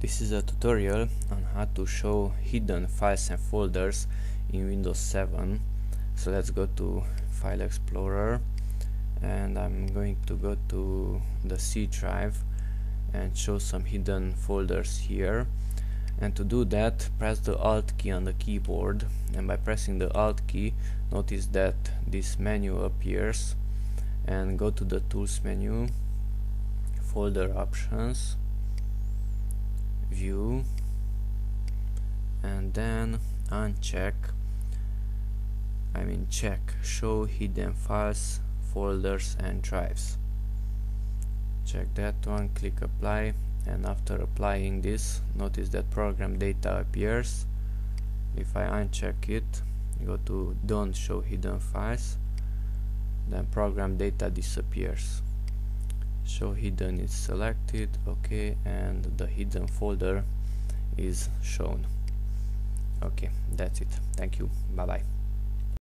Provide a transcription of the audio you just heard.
This is a tutorial on how to show hidden files and folders in Windows 7 so let's go to File Explorer and I'm going to go to the C drive and show some hidden folders here. And to do that press the Alt key on the keyboard and by pressing the Alt key notice that this menu appears. And go to the Tools menu folder options view and then uncheck I mean check show hidden files folders and drives. Check that one click apply and after applying this notice that program data appears. If I uncheck it go to don't show hidden files then program data disappears show hidden is selected okay and the hidden folder is shown. Okay that's it. Thank you. Bye bye